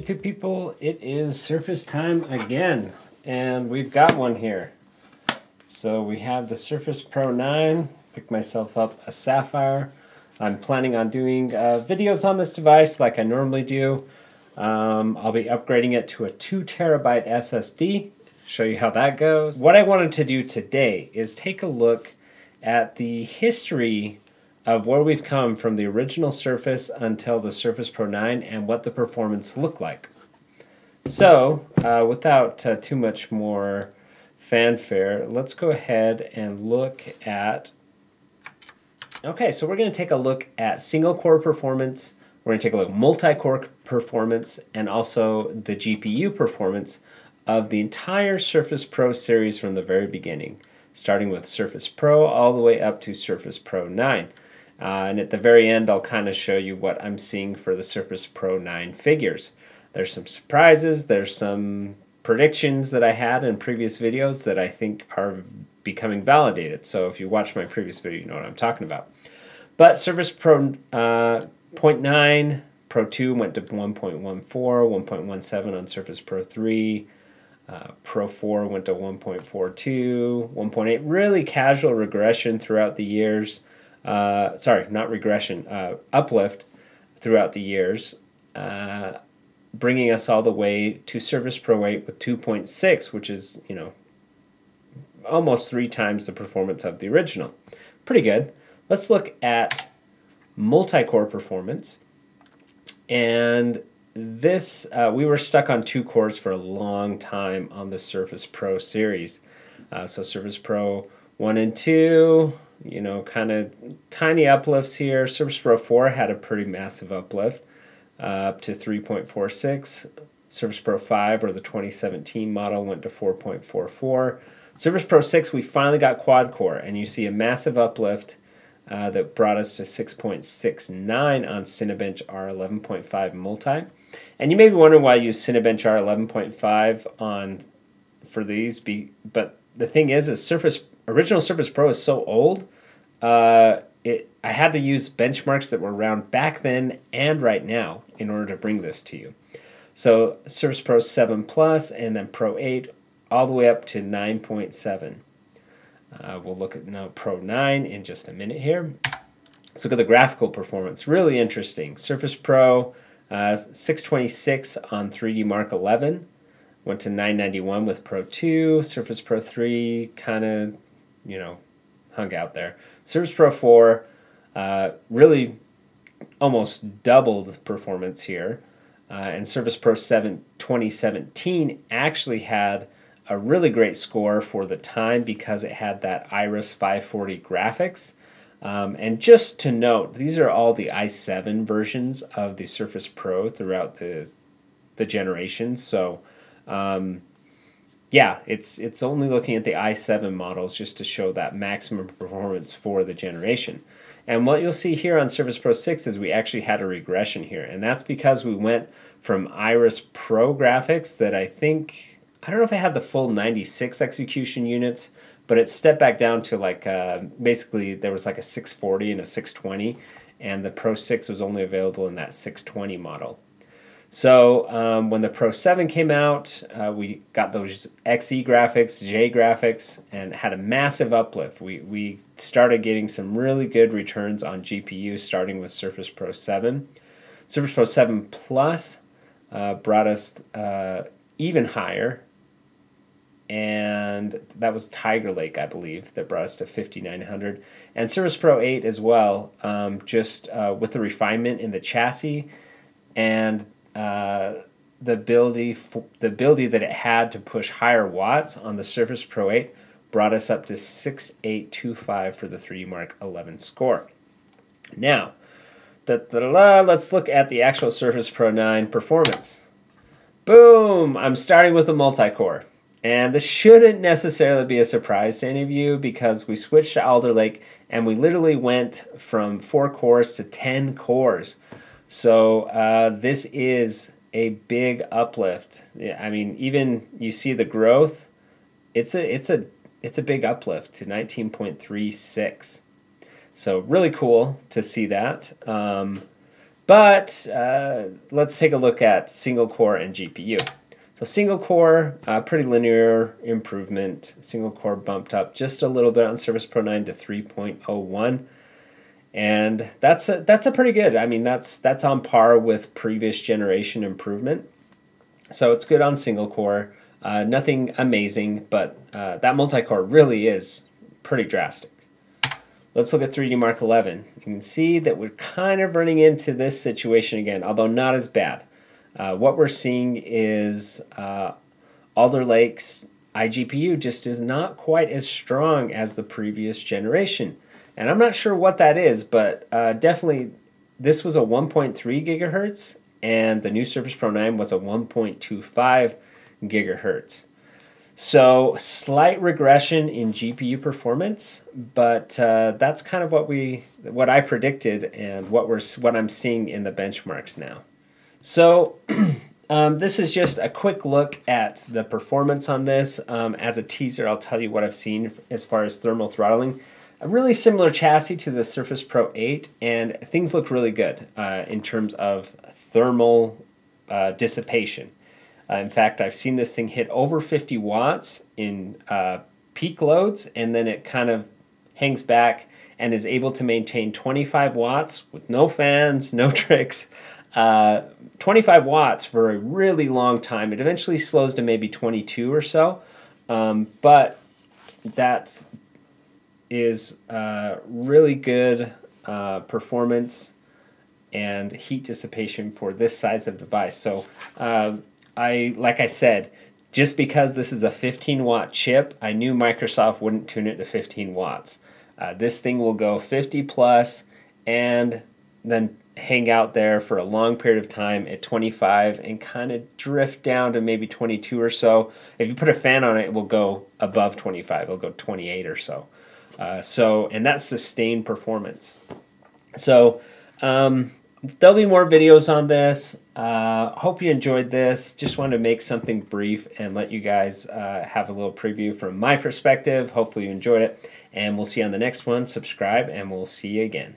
YouTube people? It is Surface time again, and we've got one here. So we have the Surface Pro 9, picked myself up a Sapphire. I'm planning on doing uh, videos on this device like I normally do. Um, I'll be upgrading it to a 2 terabyte SSD, show you how that goes. What I wanted to do today is take a look at the history of where we've come from the original Surface until the Surface Pro 9 and what the performance looked like. So, uh, without uh, too much more fanfare, let's go ahead and look at. Okay, so we're going to take a look at single core performance. We're going to take a look at multi core performance and also the GPU performance of the entire Surface Pro series from the very beginning, starting with Surface Pro all the way up to Surface Pro 9. Uh, and at the very end, I'll kind of show you what I'm seeing for the Surface Pro 9 figures. There's some surprises, there's some predictions that I had in previous videos that I think are becoming validated. So if you watch my previous video, you know what I'm talking about. But Surface Pro uh, 0.9, Pro 2 went to 1.14, 1.17 on Surface Pro 3. Uh, Pro 4 went to 1.42, 1.8, really casual regression throughout the years uh, sorry, not regression, uh, uplift throughout the years, uh, bringing us all the way to Surface Pro 8 with 2.6, which is, you know, almost three times the performance of the original. Pretty good. Let's look at multi-core performance. And this, uh, we were stuck on two cores for a long time on the Surface Pro series. Uh, so Surface Pro 1 and 2, you know, kind of tiny uplifts here. Surface Pro 4 had a pretty massive uplift uh, up to 3.46. Surface Pro 5 or the 2017 model went to 4.44. Surface Pro 6, we finally got quad core, and you see a massive uplift uh, that brought us to 6.69 on Cinebench R11.5 multi. And you may be wondering why I use Cinebench R11.5 on for these, be, but the thing is, is Surface original Surface Pro is so old. Uh, it I had to use benchmarks that were around back then and right now in order to bring this to you. So Surface Pro 7 Plus and then Pro 8 all the way up to 9.7. Uh, we'll look at now Pro 9 in just a minute here. Let's look at the graphical performance. Really interesting. Surface Pro uh, 626 on 3D Mark 11. Went to 991 with Pro 2. Surface Pro 3 kind of you know, hung out there. Surface Pro 4 uh, really almost doubled performance here. Uh, and Surface Pro 7 2017 actually had a really great score for the time because it had that Iris 540 graphics. Um, and just to note, these are all the i7 versions of the Surface Pro throughout the the generations. So um, yeah, it's it's only looking at the i7 models just to show that maximum performance for the generation. And what you'll see here on Surface Pro 6 is we actually had a regression here. And that's because we went from Iris Pro graphics that I think, I don't know if it had the full 96 execution units, but it stepped back down to like, uh, basically there was like a 640 and a 620, and the Pro 6 was only available in that 620 model. So um, when the Pro 7 came out, uh, we got those XE graphics, J graphics, and had a massive uplift. We, we started getting some really good returns on GPU starting with Surface Pro 7. Surface Pro 7 Plus uh, brought us uh, even higher, and that was Tiger Lake, I believe, that brought us to 5900. And Surface Pro 8 as well, um, just uh, with the refinement in the chassis and uh, the ability the ability that it had to push higher watts on the Surface Pro 8 brought us up to 6825 for the 3D Mark 11 score. Now, da, da, let's look at the actual Surface Pro 9 performance. Boom! I'm starting with a multi-core. And this shouldn't necessarily be a surprise to any of you because we switched to Alder Lake and we literally went from 4 cores to 10 cores. So uh, this is a big uplift. I mean, even you see the growth. It's a it's a it's a big uplift to 19.36. So really cool to see that. Um, But uh, let's take a look at single core and GPU. So single core, uh, pretty linear improvement. Single core bumped up just a little bit on Surface Pro 9 to 3.01. And that's a, that's a pretty good. I mean, that's that's on par with previous generation improvement. So it's good on single core. Uh, nothing amazing, but uh, that multi-core really is pretty drastic. Let's look at 3D Mark 11. You can see that we're kind of running into this situation again, although not as bad. Uh, what we're seeing is uh, Alder Lake's iGPU just is not quite as strong as the previous generation. And I'm not sure what that is, but uh, definitely this was a 1.3 gigahertz, and the new Surface Pro 9 was a 1.25 gigahertz. So slight regression in GPU performance, but uh, that's kind of what we, what I predicted, and what we're, what I'm seeing in the benchmarks now. So um, this is just a quick look at the performance on this. Um, as a teaser, I'll tell you what I've seen as far as thermal throttling. A really similar chassis to the Surface Pro 8, and things look really good uh, in terms of thermal uh, dissipation. Uh, in fact, I've seen this thing hit over 50 watts in uh, peak loads, and then it kind of hangs back and is able to maintain 25 watts with no fans, no tricks. Uh, 25 watts for a really long time. It eventually slows to maybe 22 or so, um, but that is uh, really good uh, performance and heat dissipation for this size of device. So uh, I, like I said, just because this is a 15 watt chip, I knew Microsoft wouldn't tune it to 15 watts. Uh, this thing will go 50 plus and then hang out there for a long period of time at 25 and kind of drift down to maybe 22 or so. If you put a fan on it, it will go above 25. It'll go 28 or so. Uh, so, and that's sustained performance. So, um, there'll be more videos on this. Uh, hope you enjoyed this. Just wanted to make something brief and let you guys uh, have a little preview from my perspective. Hopefully you enjoyed it. And we'll see you on the next one. Subscribe and we'll see you again.